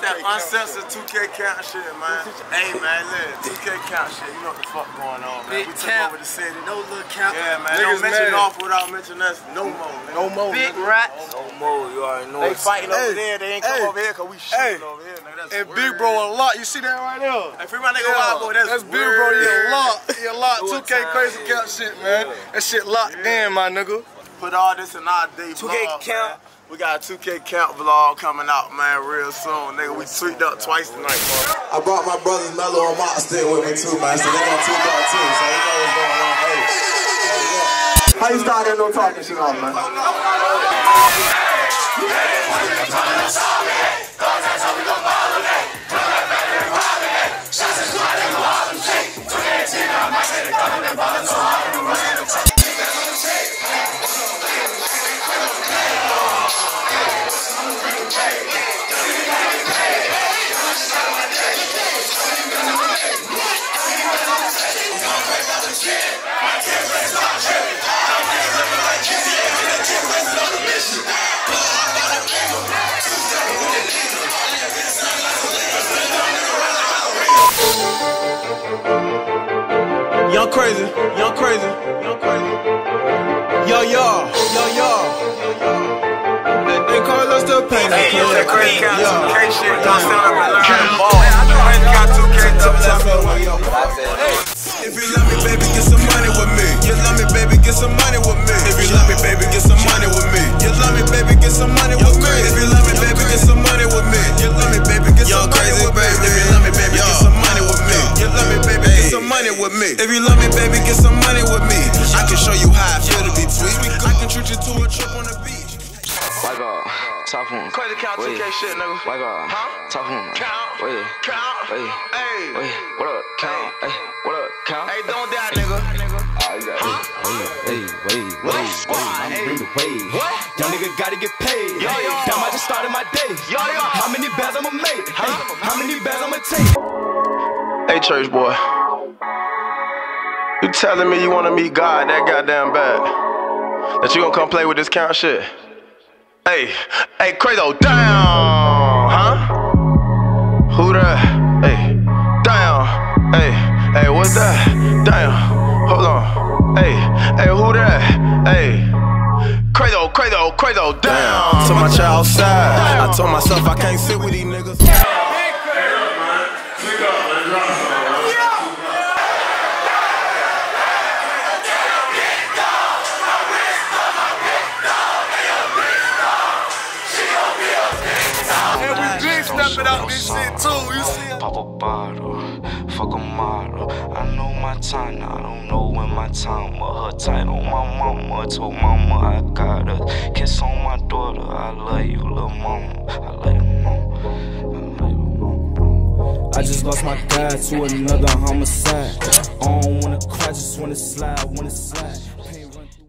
that uncensored 2K Camp shit, man. Hey, man, look, 2K Camp shit. You know what the fuck going on, man. Big we took count. over the city. No little count. Yeah, man. Niggas Don't mention mad. off without mentioning us no more, man. No more. Big nigga. rats. No more, you already know. They fighting over there. They ain't come hey, over here because we hey. over here, nigga. That's And. Big Bro a lot. You see that right there? Hey, free my nigga Wild Boy. That's, Big Bro. You a lot. You a lot. 2K crazy count shit, man. That shit locked in, my nigga. Put all this in our day 2K Camp. We got a 2K Camp vlog coming out, man, real soon. Nigga, we tweaked up twice tonight, bro. I brought my brothers Melo and Mopstick with me too, man. So they gonna tweak out too. So they know what's going on. Hey. How you start that no talking shit off, man? Young crazy, young crazy, young crazy. Yo, yo, yo, yo. They, call us the pain. Hey, yo, that crazy count 2K shit. Don't up and learn the ball. Crazy count 2K, tell me, tell me. If you love me, baby, get some money with me. You love me, baby, get some money with me. If you love me, baby, get some money with me. You love me, baby, get some money money with me. If you love me, baby, get some money with me. I can show you how I feel to be tweet. I can treat you to a trip on the beach. Wipe out, top one. Crazy count 2K shit, nigga. Wipe out, Huh? top one. Count. Wait, Count. wait, Hey. wait. What up, count? Hey, what up, count? Hey, don't die, nigga. You got. Hey, wait, wait, wait, I'm hey. bring the wave. What? Young nigga gotta get paid. Yo, yo. Damn, I just started my day. Yo, yo. How many bands I'ma make? Huh? Hey, how many bands I'ma take? Hey, church boy. You telling me you wanna meet God that goddamn bad? That you gonna come play with this count shit? Hey, hey, Krazo, down, huh? Who that? Hey, down. Hey, hey, what's that? Damn, hold on. Hey, hey, who that? Hey. Krazo, Krazo, Krazo, down. To my child side. I told myself I can't sit with these niggas. Stepping out this shit too. You see it? Pop a bottle, fuck a model. I know my time, I don't know when my time was. Her tight on my mama, told mama I got her. Kiss on my daughter, I love you, little mama. I love you, mama. I love you, mama. I just lost my dad to another homicide. I don't wanna cry, just wanna slide, wanna slide.